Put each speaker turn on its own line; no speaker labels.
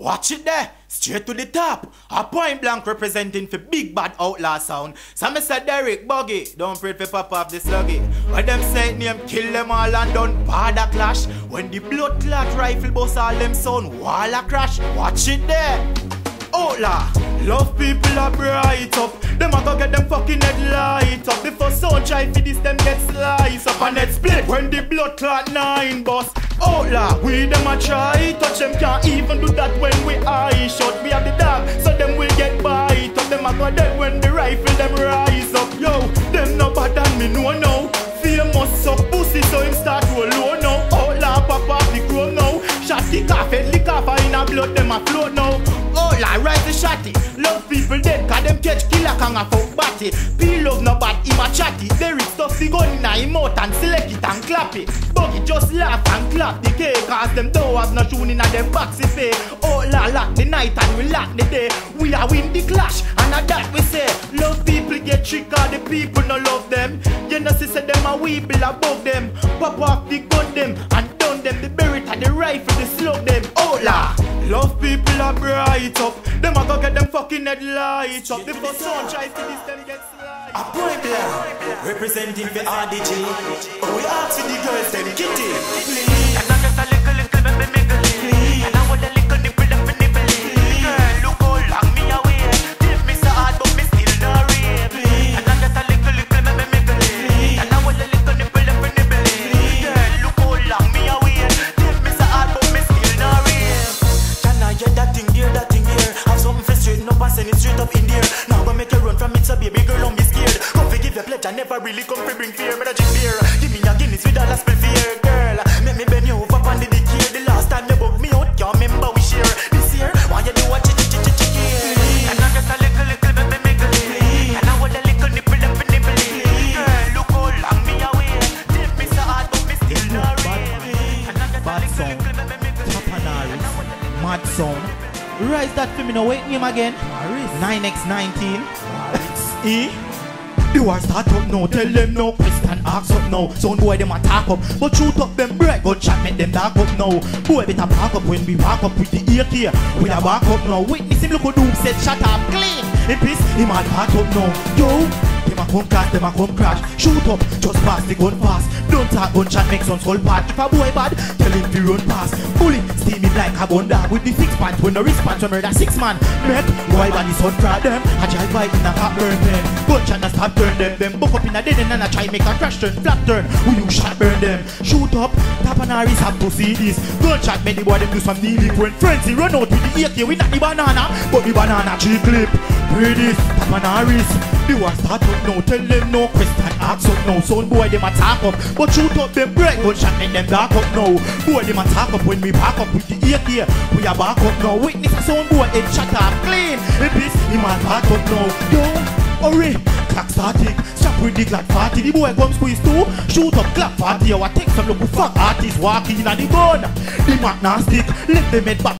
Watch it there, straight to the top. A Point Blankk representing for big bad outlaw sound. So Mr. Derek Buggy, don't pray for pop off the sluggy. When them say name, kill them all and done bother clash. When the blood clot rifle bust all them sound, wall a crash. Watch it there. Outlaw, love people are bright up. Them a go get them fucking head light up. Before sound try for this, them get sliced up and head split. When the blood clot nine Oh, bust. Outlaw, we them a try touch them can't even do that when we eye shut. We have the dog, so them will get bite up. Them a go dead when the rifle them rise up. Yo, them no bad than me no no. Famous up pussy, so him start roll low now. Oh, Outlaw pop off the crown now. Shot kick off, head in a blood them a float now. Oh, Outlaw rise the shotty. Love people dead, cause them catch killer can a fuck batty. Peel love no bad, him a chatty. Derek stuff the gun in a him mouth and select it and clap it. Just laugh and clap the cake, cause them don't have no tune in a them boxy pay. Outlaw oh, lock the night and we lock the day. We are win the clash, and a that we say. Love people get trick, all the people no love them. You know, sister them a weeble above them. Pop off the gun them and down them. The berry and the rifle, the slug them. Oh, Outlaw, love people are bright up. Them a go get them fucking head light up. The first try to this, them get slide.
A point representing the RDG. Oh, we ask for the fi give your pledge, I never really come fi bring fear. Me da drink beer, give me a Guinness with a last spill fear, girl. Make me bend you over on the here. The last time you bug me out, can't remember we share. This year, why you do a chick chick chick chick here?
And I'm just a little, little baby miggly. And I want a little nipple up a nibbly. Girl, look long me away. Me so hard, but me still no rape. And I'm just a
Bad
little,
sound.
little baby miggly.
Tapanaris, Mad Sound. Rise that for me now, wait name again. 9x19. E. The war start up now, tell them no question, ask up now. Sound boy them attack up, but shoot up them bright gunshot make them dark up now. Boy better back up when we walk up with the here. We a back up now. Witness him look how doom said shut up clean. In peace, him all back up now. Yo, come crash, them a come crash. Shoot up, just pass the gun fast. Don't talk gunshot make some skull part. If a boy bad, tell him to run past. Bullet steam him like a gun with the six pants when the response when murder six man. Make boy body sun crowd them. I try fight in a hot burn them. Gunshot and stop turn them. Them buck up in a dead end and I try make a crash turn, flat turn. We you shot burn them. Shoot up, Tapanaris have to see this. Gunshot make the boy them do some kneeling. When frenzy run out with the AK, we not the banana, but the banana tree clip. Pray this, Tapanaris. The war start up now, tell them no question, ask up now. Son boy them attack up, but shoot up them break gunshot make them dark up now. Boy them attack up when we back up with the AK, we are back up now. Witness a son boy head shut up clean. In peace, him a back up now. Yo, hurry, clock starting. Stop with the Glock 40, the boy come squeeze too. Shoot up Glock 40, I take some look fuck artist walking in a the gun. The magna stick, let them head back.